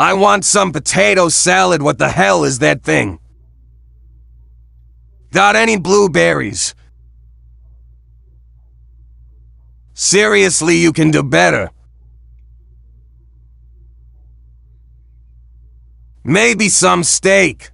I want some potato salad. What the hell is that thing? Got any blueberries? Seriously, you can do better. Maybe some steak.